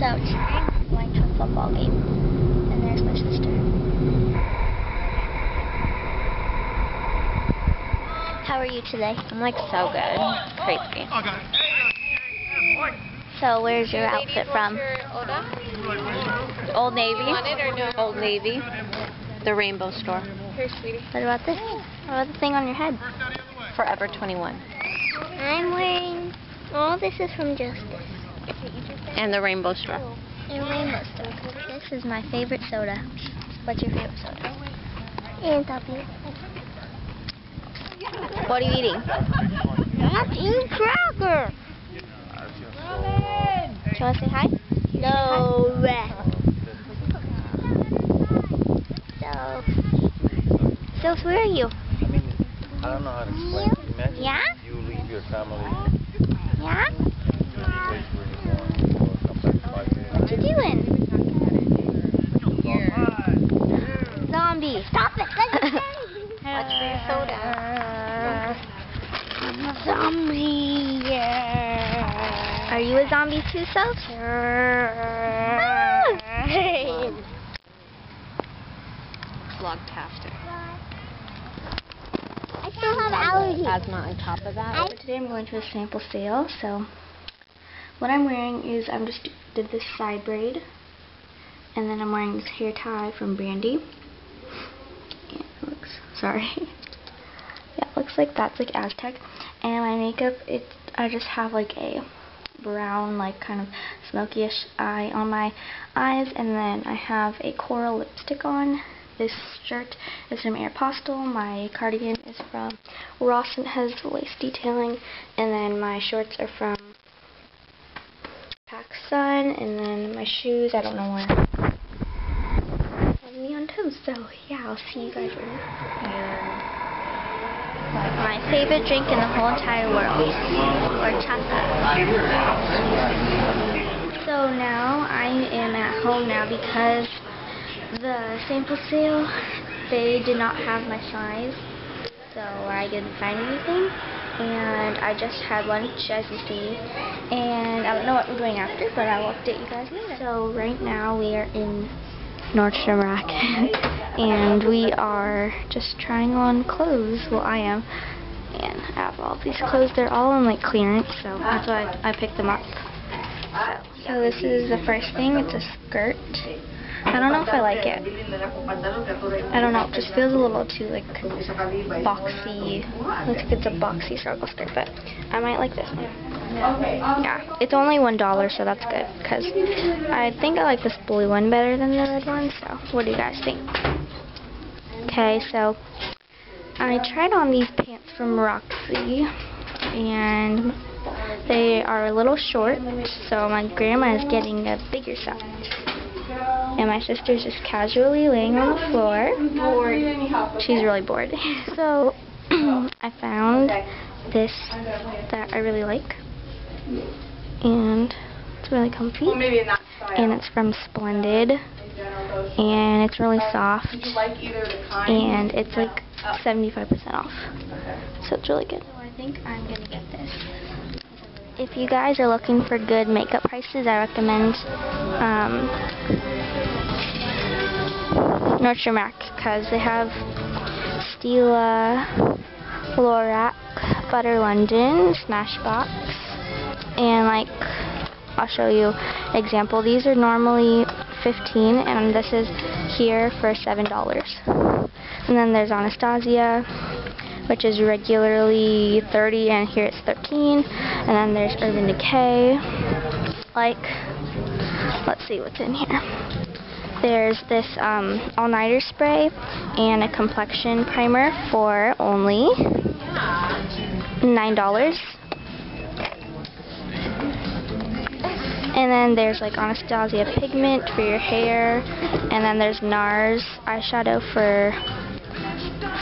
So today I'm going to a football game. And there's my sister. How are you today? I'm like so good. Crazy. So where's your outfit from? Old Navy. Want it or no? Old Navy. The Rainbow Store. Here, sweetie. What about this? What about the thing on your head? Forever 21. I'm wearing... Oh, this is from Justice. And the Rainbow straw. Oh, and rainbow stuff. This is my favorite soda. What's your favorite soda? And W. What are you eating? I'm eating cracker. Do you want to say hi? No. So, so where are you? I mean, I don't know how to explain it. Imagine Yeah? you leave your family, Yeah? the place where you're born, or come back five days. What you doing? Zombie. Stop it. What's for your soda? I'm a zombie. Are you a zombie too, Soph? Vlogtastic. Ah! I still have allergies. Asthma on top of that. So today I'm going to a sample sale. So what I'm wearing is I'm just did this side braid, and then I'm wearing this hair tie from Brandy. Yeah, it looks sorry. looks like that's like Aztec. And my makeup, it I just have like a brown, like kind of smokyish eye on my eyes, and then I have a coral lipstick on. This shirt is from Aeropostale. My cardigan is from Ross and has lace detailing, and then my shorts are from PacSun, and then my shoes, I don't know where. Have me on toes, so yeah, I'll see you guys later. My favorite drink in the whole entire world, horchata. So now I am at home now because the sample sale, they did not have my size, so I didn't find anything. And I just had lunch, as you see, and I don't know what we're doing after, but I will update you guys later. So right now we are in Nordstrom Rack, and we are just trying on clothes. Well, I am, and I have all these clothes. They're all on like clearance, so that's why I, I picked them up. So, so this is the first thing. It's a skirt. I don't know if I like it. I don't know. It just feels a little too like boxy. Looks like it's a boxy circle skirt, but I might like this one. Yeah, it's only one dollar, so that's good. Cause I think I like this blue one better than the red one. So, what do you guys think? Okay, so I tried on these pants from Roxy, and they are a little short, so my grandma is getting a bigger size. And my sister's just casually laying on the floor. She's really bored. so I found this that I really like. And it's really comfy. And it's from Splendid. And it's really soft. And it's like 75% off. So it's really good. So I think I'm going to get this. If you guys are looking for good makeup prices, I recommend um, Nordstrom Rack because they have Stila, Lorac, Butter London, Smashbox, and like I'll show you example. These are normally 15 and this is here for $7. And then there's Anastasia, which is regularly 30 and here it's 13. And then there's Urban Decay. Like, let's see what's in here. There's this um, all-nighter spray and a complexion primer for only $9. And then there's like Anastasia pigment for your hair. And then there's NARS eyeshadow for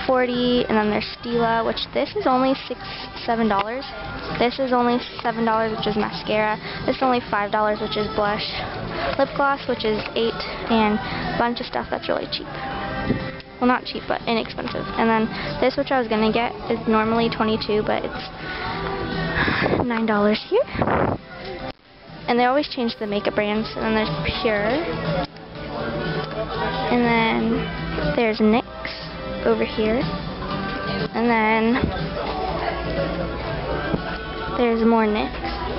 40 and then there's Stila, which this is only six, seven dollars. This is only seven dollars, which is mascara. This is only five dollars, which is blush. Lip gloss, which is eight, and a bunch of stuff that's really cheap. Well, not cheap, but inexpensive. And then this, which I was gonna get, is normally 22, but it's nine dollars here. And they always change the makeup brands. And then there's Pure. And then there's NYX over here. And then there's more NYX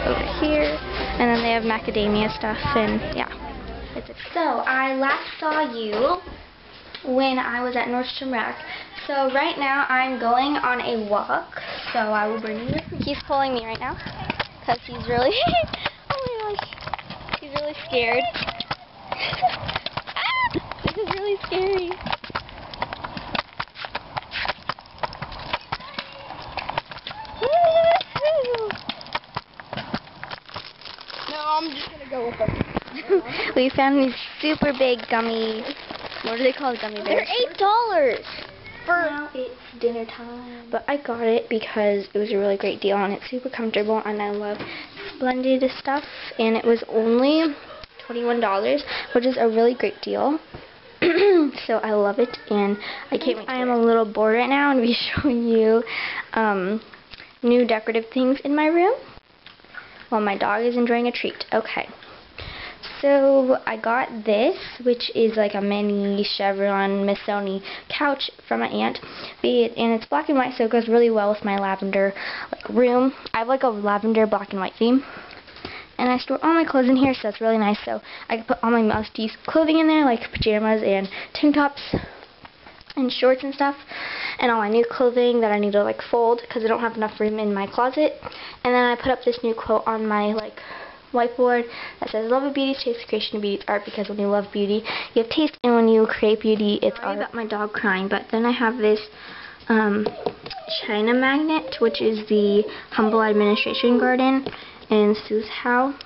over here. And then they have macadamia stuff and yeah. So I last saw you when I was at Nordstrom Rack. So right now I'm going on a walk. So I will bring you. He's pulling me right now because he's really, oh my gosh, he's really scared. ah, this is really scary. no, I'm just gonna go with him. we found these super big gummy. What are they called? Gummy bears. They're eight dollars. Now it's dinner time. But I got it because it was a really great deal and it's super comfortable and I love Splendid stuff and it was only $21 which is a really great deal. so I love it and I can't wait. I am a little bored right now and be showing you um, new decorative things in my room while my dog is enjoying a treat. Okay. So I got this, which is like a mini chevron Missoni couch from my aunt, and it's black and white, so it goes really well with my lavender like room. I have like a lavender black and white theme, and I store all my clothes in here, so it's really nice. So I can put all my must-use clothing in there, like pajamas and tank tops and shorts and stuff, and all my new clothing that I need to like fold because I don't have enough room in my closet. And then I put up this new quote on my like whiteboard that says, Love of beauty, taste creation of beauty, it's art because when you love beauty, you have taste, and when you create beauty, it's Sorry art. about my dog crying, but then I have this um, China magnet, which is the Humble Administration Garden in Suzhou.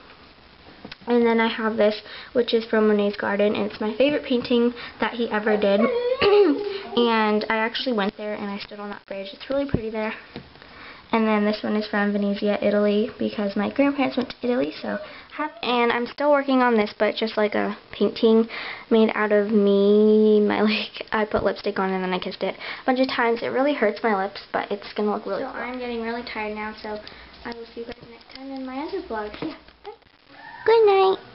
And then I have this, which is from Monet's Garden, and it's my favorite painting that he ever did. and I actually went there, and I stood on that bridge. It's really pretty there. And then this one is from Venezia, Italy, because my grandparents went to Italy, so have, and I'm still working on this, but just like a painting made out of me, my like, I put lipstick on and then I kissed it a bunch of times. It really hurts my lips, but it's going to look really so cool. I'm getting really tired now, so I will see you guys next time in my other vlog. Yeah, bye. Good night.